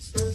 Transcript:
Thanks.